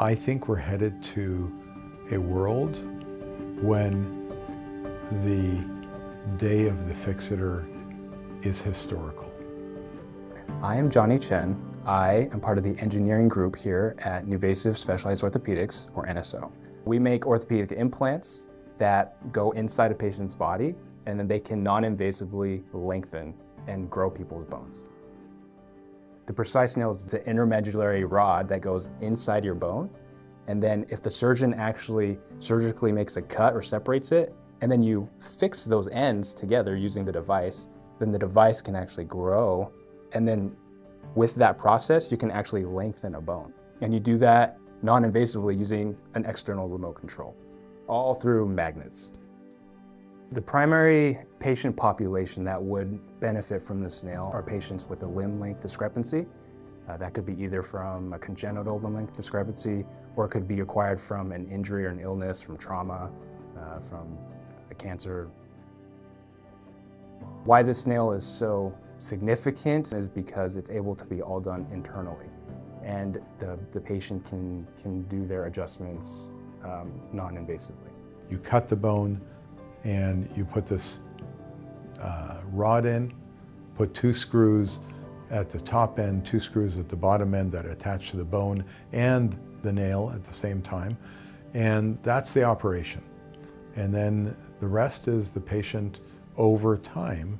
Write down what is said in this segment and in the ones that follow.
I think we're headed to a world when the day of the fixator is historical. I am Johnny Chen. I am part of the engineering group here at NuVasive Specialized Orthopedics, or NSO. We make orthopedic implants that go inside a patient's body and then they can non-invasively lengthen and grow people's bones. The Precice nail is an intramedullary rod that goes inside your bone. And then if the surgeon actually surgically makes a cut or separates it, and then you fix those ends together using the device, then the device can actually grow. And then with that process, you can actually lengthen a bone. And you do that non-invasively using an external remote control, all through magnets. The primary patient population that would benefit from this nail are patients with a limb length discrepancy. Uh, that could be either from a congenital limb length discrepancy or it could be acquired from an injury or an illness, from trauma, uh, from a cancer. Why this nail is so significant is because it's able to be all done internally and the, the patient can, can do their adjustments um, non-invasively. You cut the bone, and you put this uh, rod in, put two screws at the top end, two screws at the bottom end that attach to the bone and the nail at the same time. And that's the operation. And then the rest is the patient over time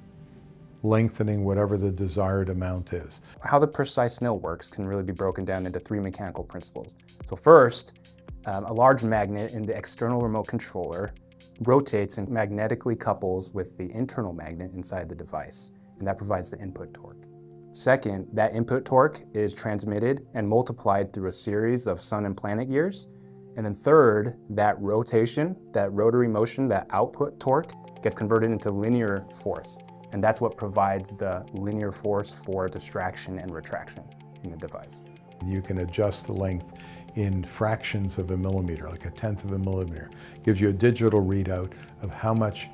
lengthening whatever the desired amount is. How the Precice nail works can really be broken down into three mechanical principles. So first, um, a large magnet in the external remote controller rotates and magnetically couples with the internal magnet inside the device, and that provides the input torque. Second, that input torque is transmitted and multiplied through a series of sun and planet gears. And then third, that rotation, that rotary motion, that output torque gets converted into linear force. And that's what provides the linear force for distraction and retraction in the device. You can adjust the length in fractions of a millimeter, like a tenth of a millimeter. Gives you a digital readout of how much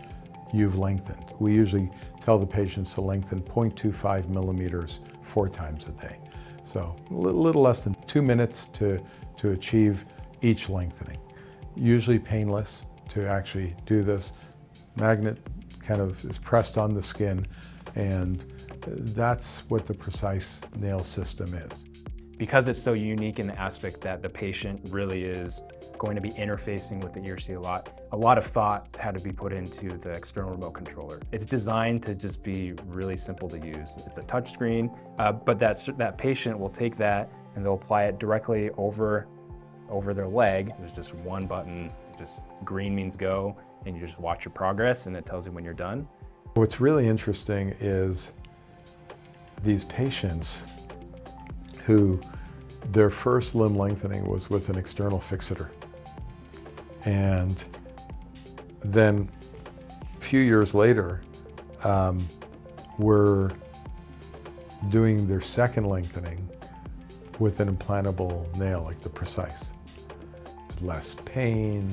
you've lengthened. We usually tell the patients to lengthen 0.25 millimeters four times a day. So a little less than two minutes to, to achieve each lengthening. Usually painless to actually do this. Magnet kind of is pressed on the skin and uh, that's what the Precice nail system is because it's so unique in the aspect that the patient really is going to be interfacing with the ERC a lot, a lot of thought had to be put into the external remote controller. It's designed to just be really simple to use. It's a touchscreen, uh, but that, that patient will take that and they'll apply it directly over, over their leg. There's just one button, just green means go, and you just watch your progress and it tells you when you're done. What's really interesting is these patients who their first limb lengthening was with an external fixator. And then a few years later, um, were doing their second lengthening with an implantable nail like the Precice. Less pain,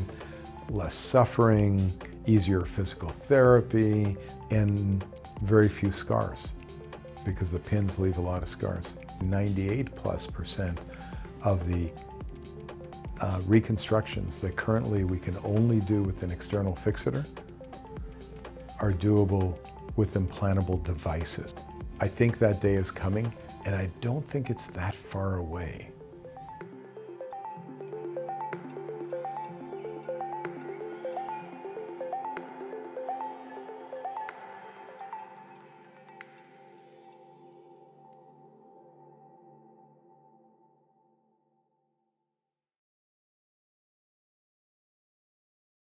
less suffering, easier physical therapy, and very few scars because the pins leave a lot of scars. 98 plus percent of the uh, reconstructions that currently we can only do with an external fixator are doable with implantable devices. I think that day is coming and I don't think it's that far away.